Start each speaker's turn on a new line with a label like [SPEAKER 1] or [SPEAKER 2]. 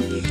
[SPEAKER 1] Yeah.